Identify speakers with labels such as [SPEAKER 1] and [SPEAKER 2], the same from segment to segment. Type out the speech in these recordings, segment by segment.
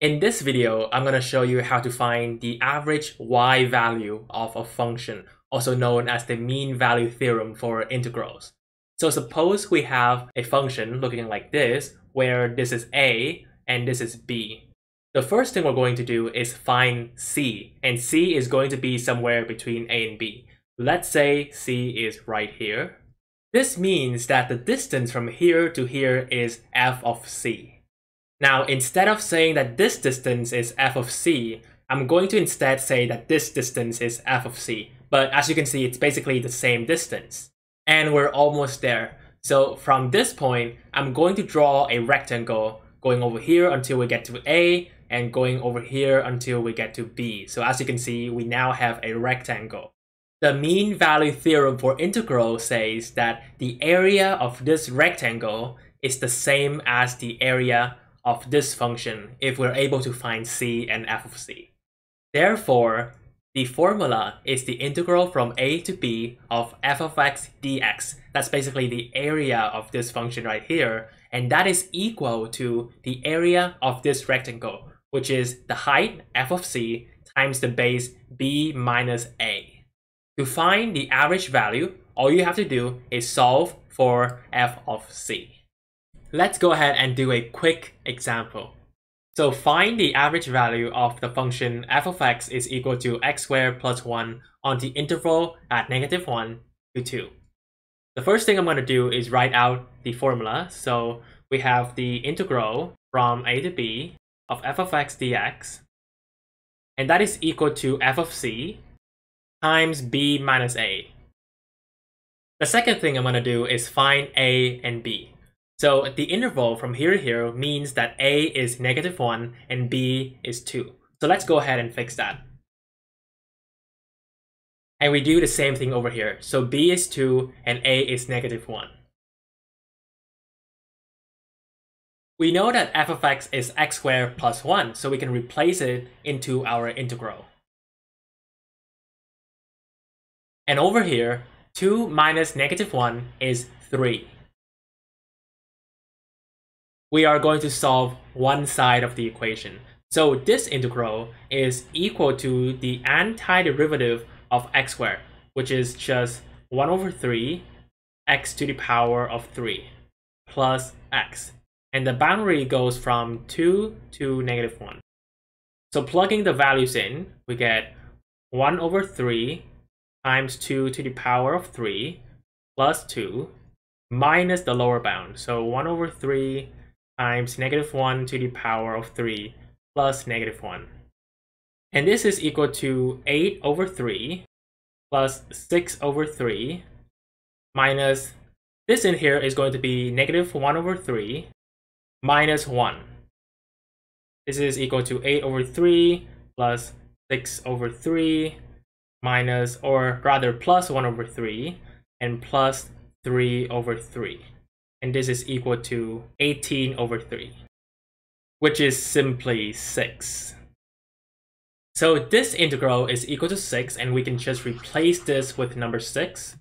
[SPEAKER 1] In this video, I'm going to show you how to find the average y value of a function, also known as the mean value theorem for integrals. So suppose we have a function looking like this, where this is a and this is b. The first thing we're going to do is find c, and c is going to be somewhere between a and b. Let's say c is right here. This means that the distance from here to here is f of c. Now, instead of saying that this distance is f of c, I'm going to instead say that this distance is f of c. But as you can see, it's basically the same distance. And we're almost there. So from this point, I'm going to draw a rectangle going over here until we get to A and going over here until we get to B. So as you can see, we now have a rectangle. The mean value theorem for integral says that the area of this rectangle is the same as the area of this function if we're able to find c and f of c. Therefore, the formula is the integral from a to b of f of x dx. That's basically the area of this function right here, and that is equal to the area of this rectangle, which is the height f of c times the base b minus a. To find the average value, all you have to do is solve for f of c. Let's go ahead and do a quick example. So find the average value of the function f of x is equal to x squared plus 1 on the interval at negative 1 to 2. The first thing I'm going to do is write out the formula. So we have the integral from a to b of f of x dx, and that is equal to f of c times b minus a. The second thing I'm going to do is find a and b. So the interval from here to here means that a is negative 1 and b is 2. So let's go ahead and fix that. And we do the same thing over here. So b is 2 and a is negative 1. We know that f of x is x squared plus 1, so we can replace it into our integral. And over here, 2 minus negative 1 is 3 we are going to solve one side of the equation. So this integral is equal to the antiderivative of x squared, which is just 1 over 3 x to the power of 3 plus x. And the boundary goes from 2 to negative 1. So plugging the values in, we get 1 over 3 times 2 to the power of 3 plus 2 minus the lower bound. So 1 over 3 times negative 1 to the power of 3 plus negative 1. And this is equal to 8 over 3 plus 6 over 3 minus this in here is going to be negative 1 over 3 minus 1. This is equal to 8 over 3 plus 6 over 3 minus, or rather plus 1 over 3 and plus 3 over 3 and this is equal to 18 over 3, which is simply 6. So this integral is equal to 6, and we can just replace this with number 6.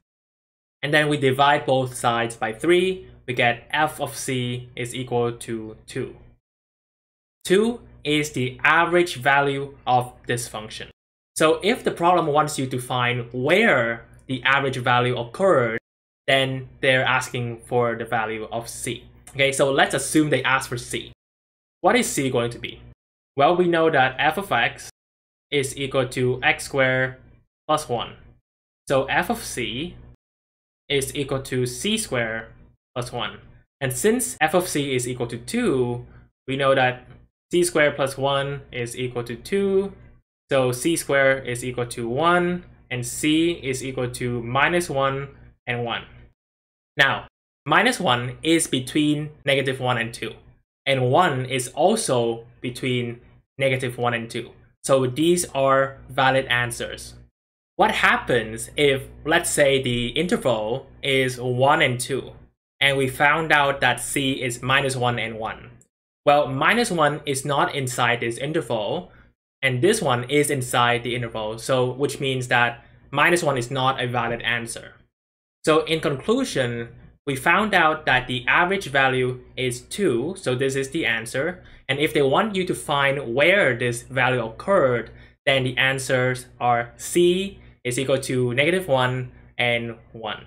[SPEAKER 1] And then we divide both sides by 3, we get f of c is equal to 2. 2 is the average value of this function. So if the problem wants you to find where the average value occurred, then they're asking for the value of c. Okay, so let's assume they ask for c. What is c going to be? Well, we know that f of x is equal to x squared plus 1. So f of c is equal to c squared plus 1. And since f of c is equal to 2, we know that c squared plus 1 is equal to 2. So c squared is equal to 1, and c is equal to minus 1 and 1. Now, minus 1 is between negative 1 and 2. And 1 is also between negative 1 and 2. So these are valid answers. What happens if, let's say, the interval is 1 and 2, and we found out that c is minus 1 and 1? Well, minus 1 is not inside this interval, and this one is inside the interval, so which means that minus 1 is not a valid answer. So in conclusion, we found out that the average value is 2, so this is the answer. And if they want you to find where this value occurred, then the answers are C is equal to negative 1 and 1.